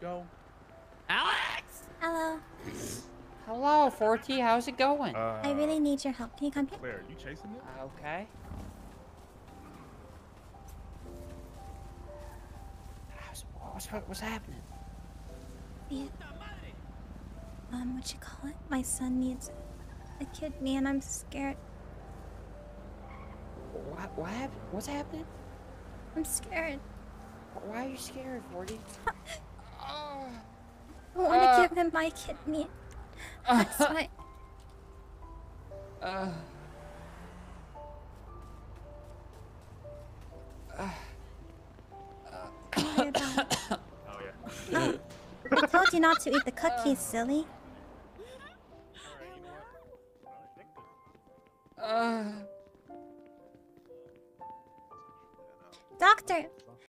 go. Alex! Hello. Hello, Forty. How's it going? Uh, I really need your help. Can you come here? Claire, you chasing it? okay. How's, what's, what's happening? Yeah. Um, what you call it? My son needs a kidney, and I'm scared. What, what happened? What's happening? I'm scared. Why are you scared, Forty? my kidney. Uh, That's my. Uh. Uh. Oh, yeah. I told you not to eat the cookies, uh. silly. Uh. Doctor,